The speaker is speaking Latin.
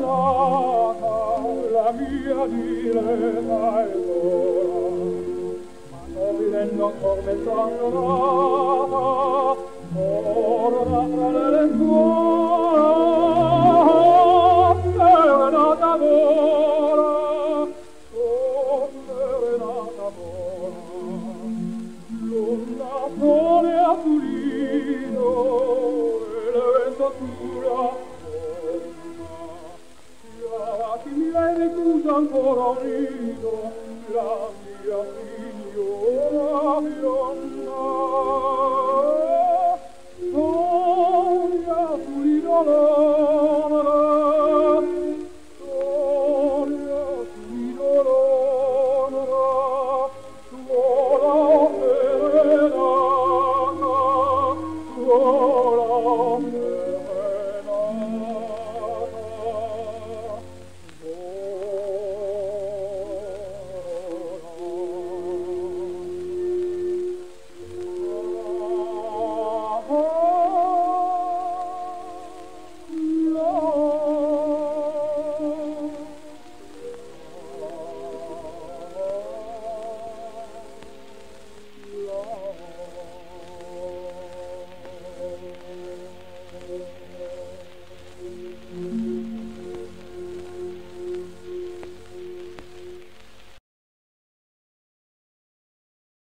nata la mia diletta è ora. Ma nobile non tormentando nata ora tra le lenzuola serenata d'ora oh serenata d'ora luna sole azulino e le vento azzurro ancora rido la mia figliola bionda storia sui dolore storia sui dolore suola perenata suola perenata